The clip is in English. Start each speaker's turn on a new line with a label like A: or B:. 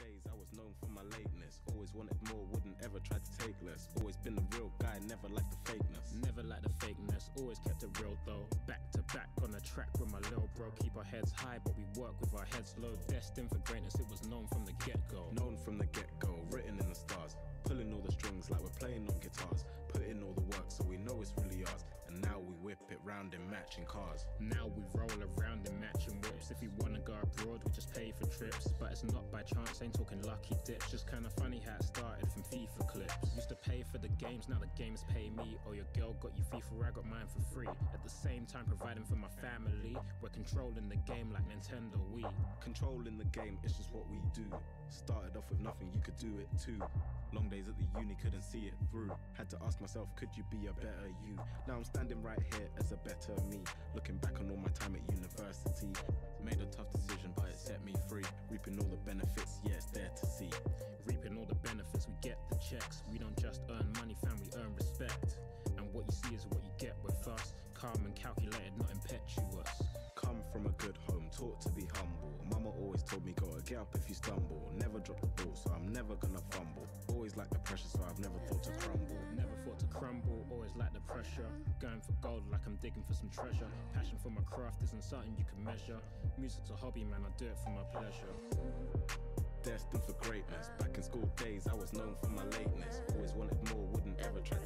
A: days, I was known for my lateness. Always wanted more, wouldn't ever try to take less. Always been a real guy, never liked the fakeness.
B: Never like the fakeness, always kept it real though. Back to back on the track with my little bro. Keep our heads high, but we work with our heads low. Destined for greatness, it was known from the get go.
A: Known from the get go, written in the stars. Pulling all the strings like we're playing on guitars. Put in all the work so we know it's really ours. And now we whip it round in matching cars.
B: Now we roll around in matching whips. If we wanna go abroad, we just pay for trips. It's not by chance, ain't talking lucky dips. Just kinda funny how it started from FIFA clips. Used to pay for the games, now the games pay me. Or your girl got you FIFA, I got mine for free. At the same time, providing for my family. We're controlling the game like Nintendo Wii.
A: Controlling the game, it's just what we do. Started off with nothing, you could do it too. Long days at the uni, couldn't see it through. Had to ask myself, could you be a better you? Now I'm standing right here as a better me. Looking back on all my time at university. Reaping all the benefits, yeah, it's there to see.
B: Reaping all the benefits, we get the checks. We don't just earn money, fam, we earn respect. And what you see is what you get with us. Calm and calculated, not impetuous.
A: Come from a good home, taught to be humble. Mama always told me, gotta get up if you stumble. Never drop the ball, so I'm never gonna fumble. Always like the pressure, so I've never thought to crumble.
B: Never to crumble, always like the pressure. Going for gold like I'm digging for some treasure. Passion for my craft isn't something you can measure. Music's a hobby, man, I do it for my pleasure.
A: Destined for greatness. Back in school days, I was known for my lateness. Always wanted more, wouldn't ever try